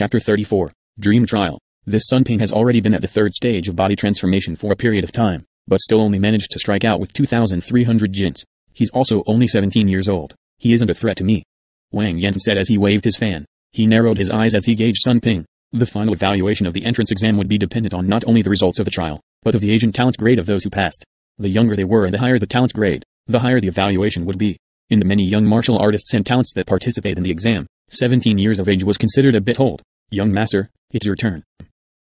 Chapter 34 Dream Trial This Sun Ping has already been at the third stage of body transformation for a period of time, but still only managed to strike out with 2,300 jins. He's also only 17 years old. He isn't a threat to me. Wang Yan said as he waved his fan. He narrowed his eyes as he gauged Sun Ping. The final evaluation of the entrance exam would be dependent on not only the results of the trial, but of the agent talent grade of those who passed. The younger they were and the higher the talent grade, the higher the evaluation would be. In the many young martial artists and talents that participate in the exam, 17 years of age was considered a bit old. Young master, it's your turn.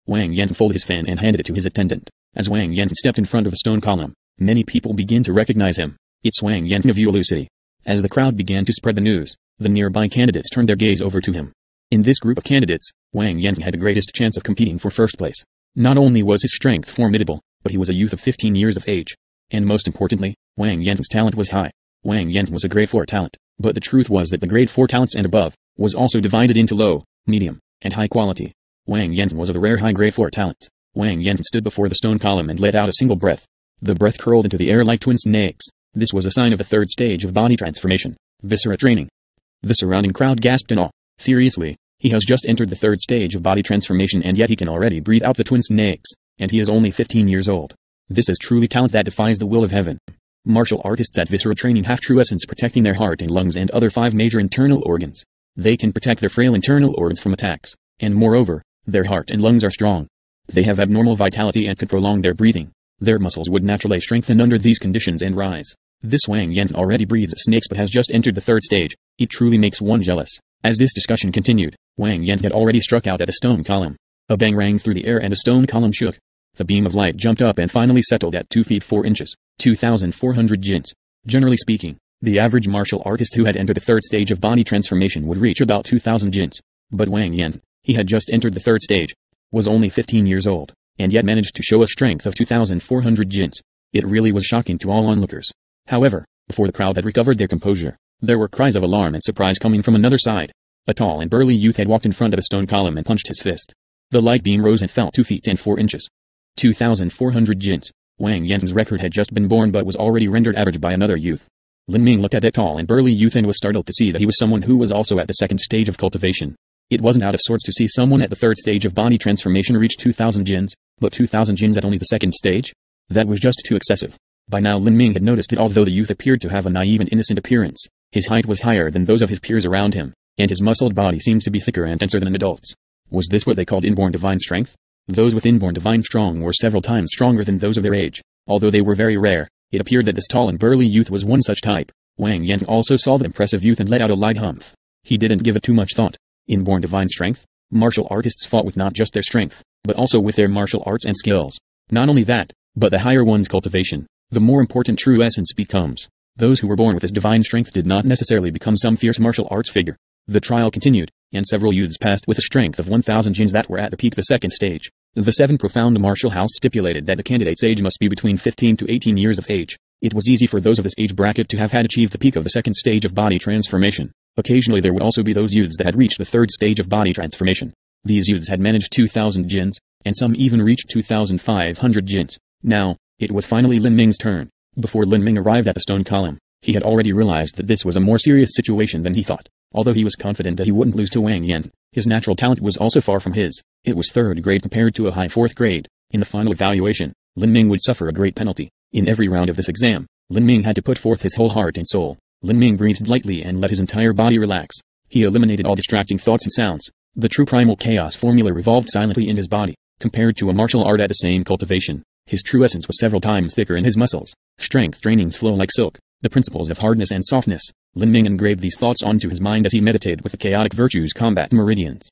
Wang Yan folded his fan and handed it to his attendant. As Wang Yan stepped in front of a stone column, many people began to recognize him. It's Wang Yan of Yulu City. As the crowd began to spread the news, the nearby candidates turned their gaze over to him. In this group of candidates, Wang Yan had the greatest chance of competing for first place. Not only was his strength formidable, but he was a youth of 15 years of age. And most importantly, Wang Yan's talent was high. Wang Yan was a grade 4 talent, but the truth was that the grade 4 talents and above was also divided into low, medium, and high quality. Wang Yan was of the rare high grade 4 talents. Wang Yan stood before the stone column and let out a single breath. The breath curled into the air like twin snakes. This was a sign of the third stage of body transformation, viscera training. The surrounding crowd gasped in awe. Seriously, he has just entered the third stage of body transformation and yet he can already breathe out the twin snakes, and he is only 15 years old. This is truly talent that defies the will of heaven. Martial artists at Viscera training have true essence protecting their heart and lungs and other five major internal organs. They can protect their frail internal organs from attacks, and moreover, their heart and lungs are strong. They have abnormal vitality and could prolong their breathing. Their muscles would naturally strengthen under these conditions and rise. This Wang Yan already breathes snakes but has just entered the third stage. It truly makes one jealous. As this discussion continued, Wang Yan had already struck out at a stone column. A bang rang through the air and a stone column shook. The beam of light jumped up and finally settled at 2 feet 4 inches, 2,400 jins. Generally speaking, the average martial artist who had entered the third stage of body transformation would reach about 2,000 jins. But Wang Yan, he had just entered the third stage, was only 15 years old, and yet managed to show a strength of 2,400 jins. It really was shocking to all onlookers. However, before the crowd had recovered their composure, there were cries of alarm and surprise coming from another side. A tall and burly youth had walked in front of a stone column and punched his fist. The light beam rose and fell 2 feet and 4 inches. 2,400 jins. Wang Yan's record had just been born but was already rendered average by another youth. Lin Ming looked at that tall and burly youth and was startled to see that he was someone who was also at the second stage of cultivation. It wasn't out of sorts to see someone at the third stage of body transformation reach 2,000 jins, but 2,000 jins at only the second stage? That was just too excessive. By now Lin Ming had noticed that although the youth appeared to have a naive and innocent appearance, his height was higher than those of his peers around him, and his muscled body seemed to be thicker and denser than an adult's. Was this what they called inborn divine strength? Those with inborn divine strong were several times stronger than those of their age. Although they were very rare, it appeared that this tall and burly youth was one such type. Wang Yan also saw the impressive youth and let out a light humph. He didn't give it too much thought. Inborn divine strength? Martial artists fought with not just their strength, but also with their martial arts and skills. Not only that, but the higher one's cultivation, the more important true essence becomes. Those who were born with this divine strength did not necessarily become some fierce martial arts figure. The trial continued, and several youths passed with a strength of 1,000 jins that were at the peak the second stage. The seven profound martial house stipulated that the candidate's age must be between 15 to 18 years of age. It was easy for those of this age bracket to have had achieved the peak of the second stage of body transformation. Occasionally there would also be those youths that had reached the third stage of body transformation. These youths had managed 2,000 jins, and some even reached 2,500 jins. Now, it was finally Lin Ming's turn. Before Lin Ming arrived at the stone column, he had already realized that this was a more serious situation than he thought. Although he was confident that he wouldn't lose to Wang Yan, his natural talent was also far from his. It was third grade compared to a high fourth grade. In the final evaluation, Lin Ming would suffer a great penalty. In every round of this exam, Lin Ming had to put forth his whole heart and soul. Lin Ming breathed lightly and let his entire body relax. He eliminated all distracting thoughts and sounds. The true primal chaos formula revolved silently in his body. Compared to a martial art at the same cultivation, his true essence was several times thicker in his muscles. Strength trainings flow like silk. The principles of hardness and softness. Lin Ming engraved these thoughts onto his mind as he meditated with the chaotic virtues combat meridians.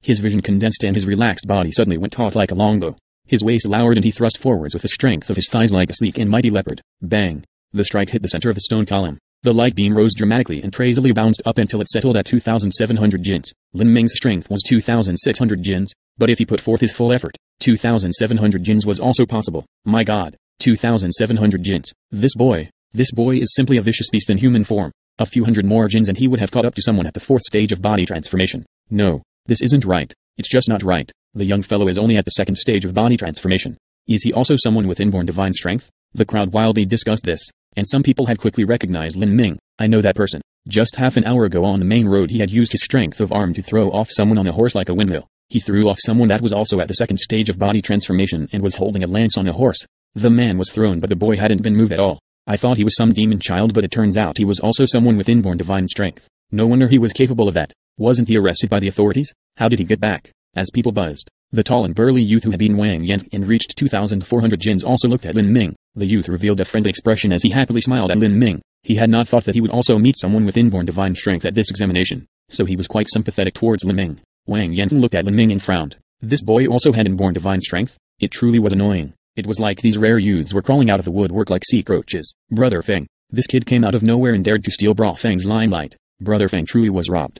His vision condensed and his relaxed body suddenly went taut like a longbow. His waist lowered and he thrust forwards with the strength of his thighs like a sleek and mighty leopard. Bang! The strike hit the center of the stone column. The light beam rose dramatically and crazily bounced up until it settled at 2,700 jins. Lin Ming's strength was 2,600 jins, but if he put forth his full effort, 2,700 jins was also possible. My god, 2,700 jins. This boy, this boy is simply a vicious beast in human form. A few hundred more jins and he would have caught up to someone at the fourth stage of body transformation. No, this isn't right. It's just not right. The young fellow is only at the second stage of body transformation. Is he also someone with inborn divine strength? The crowd wildly discussed this, and some people had quickly recognized Lin Ming. I know that person. Just half an hour ago on the main road he had used his strength of arm to throw off someone on a horse like a windmill. He threw off someone that was also at the second stage of body transformation and was holding a lance on a horse. The man was thrown but the boy hadn't been moved at all. I thought he was some demon child but it turns out he was also someone with inborn divine strength. No wonder he was capable of that. Wasn't he arrested by the authorities? How did he get back? As people buzzed, the tall and burly youth who had beaten Wang Yan and reached 2,400 jins also looked at Lin Ming. The youth revealed a friendly expression as he happily smiled at Lin Ming. He had not thought that he would also meet someone with inborn divine strength at this examination, so he was quite sympathetic towards Lin Ming. Wang Yan looked at Lin Ming and frowned. This boy also had inborn divine strength? It truly was annoying. It was like these rare youths were crawling out of the woodwork like sea cockroaches. Brother Feng. This kid came out of nowhere and dared to steal Bra Feng's limelight. Brother Feng truly was robbed.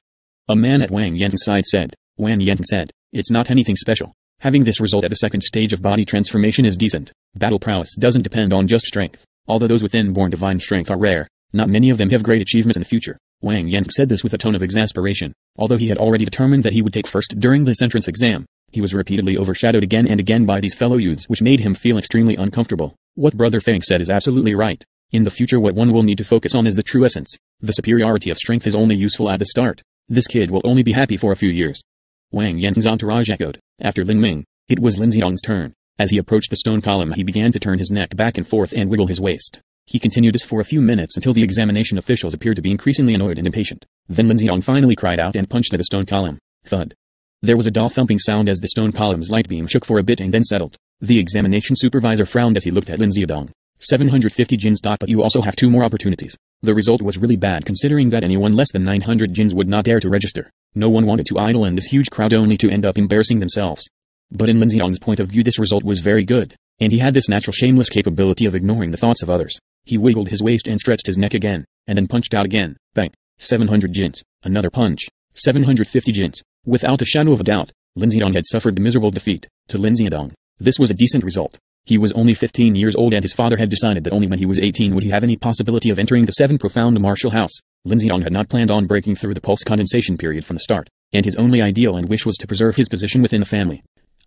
A man at Wang Yan's side said. Wang Yan said, It's not anything special. Having this result at the second stage of body transformation is decent. Battle prowess doesn't depend on just strength. Although those with inborn divine strength are rare, not many of them have great achievements in the future. Wang Yan said this with a tone of exasperation. Although he had already determined that he would take first during this entrance exam, he was repeatedly overshadowed again and again by these fellow youths which made him feel extremely uncomfortable. What Brother Feng said is absolutely right. In the future what one will need to focus on is the true essence. The superiority of strength is only useful at the start. This kid will only be happy for a few years. Wang Yan's entourage echoed. After Lin Ming, it was Lin Xiang's turn. As he approached the stone column he began to turn his neck back and forth and wiggle his waist. He continued this for a few minutes until the examination officials appeared to be increasingly annoyed and impatient. Then Lin Xiang finally cried out and punched at the stone column. Thud. There was a dull thumping sound as the stone column's light beam shook for a bit and then settled. The examination supervisor frowned as he looked at Lin Xiaodong. 750 jins. But you also have two more opportunities. The result was really bad considering that anyone less than 900 jins would not dare to register. No one wanted to idle in this huge crowd only to end up embarrassing themselves. But in Lin Xiaodong's point of view this result was very good, and he had this natural shameless capability of ignoring the thoughts of others. He wiggled his waist and stretched his neck again, and then punched out again. Bang. 700 jins. Another punch. 750 jins. Without a shadow of a doubt, Lin Xiaodong had suffered the miserable defeat. To Lin Xiaodong, this was a decent result. He was only 15 years old and his father had decided that only when he was 18 would he have any possibility of entering the seven profound martial house. Lin Xiaodong had not planned on breaking through the pulse condensation period from the start, and his only ideal and wish was to preserve his position within the family.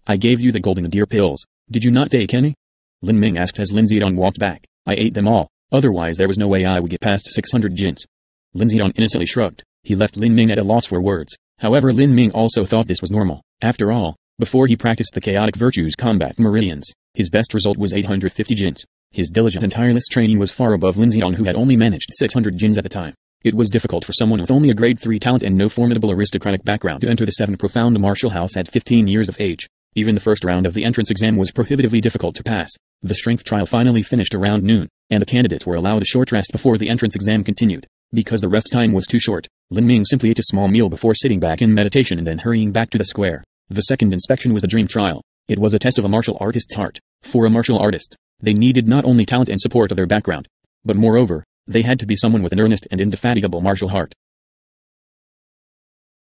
I gave you the golden deer pills. Did you not take any? Lin Ming asked as Lin Xiaodong walked back. I ate them all. Otherwise there was no way I would get past 600 jins. Lin Xiaodong innocently shrugged. He left Lin Ming at a loss for words. However Lin Ming also thought this was normal. After all, before he practiced the chaotic virtues combat meridians, his best result was 850 jins. His diligent and tireless training was far above Lin Xiaodong who had only managed 600 jins at the time. It was difficult for someone with only a grade 3 talent and no formidable aristocratic background to enter the 7 profound martial house at 15 years of age. Even the first round of the entrance exam was prohibitively difficult to pass. The strength trial finally finished around noon, and the candidates were allowed a short rest before the entrance exam continued. Because the rest time was too short, Lin Ming simply ate a small meal before sitting back in meditation and then hurrying back to the square. The second inspection was a dream trial. It was a test of a martial artist's heart. For a martial artist, they needed not only talent and support of their background, but moreover, they had to be someone with an earnest and indefatigable martial heart.